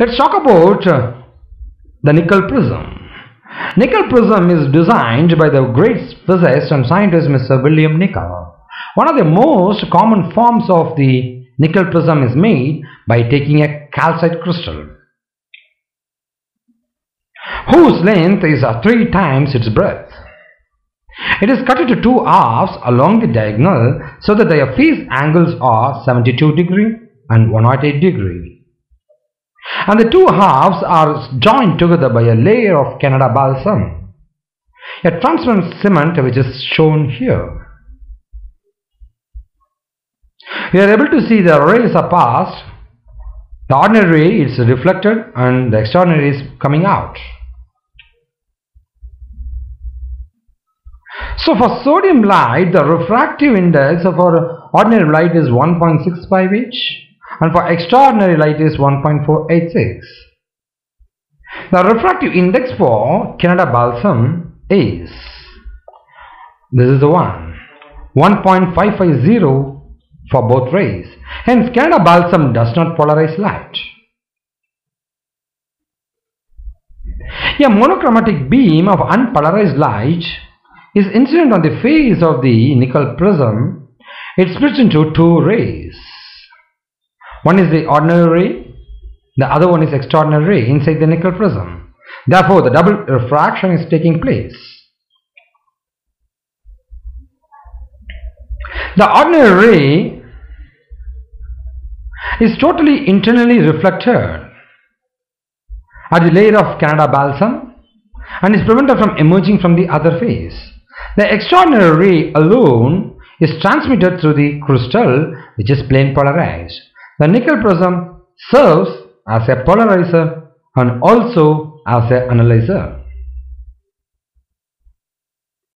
Let's talk about the Nicol prism. Nicol prism is designed by the great physicist and scientist Mr. William Nicol. One of the most common forms of the Nicol prism is made by taking a calcite crystal whose length is uh, three times its breadth. It is cut into two halves along the diagonal so that their phase angles are 72 degree and 108 degree. And the two halves are joined together by a layer of Canada balsam, a transparent cement which is shown here. You are able to see the rays are passed. The ordinary ray is reflected and the extraordinary is coming out. So for sodium light, the refractive index for ordinary light is 1.65H and for extraordinary light is 1.486. The refractive index for Canada balsam is, this is the one, 1.550 for both rays. Hence Canada balsam does not polarize light. A monochromatic beam of unpolarized light is incident on the face of the Nicol prism. It splits into two rays. One is the ordinary the other one is extraordinary inside the Nicol prism. Therefore, the double refraction is taking place. The ordinary ray is totally internally reflected at the layer of Canada balsam and is prevented from emerging from the other face. The extraordinary ray alone is transmitted through the crystal which is plane polarized. The Nicol prism serves as a polarizer and also as an analyzer.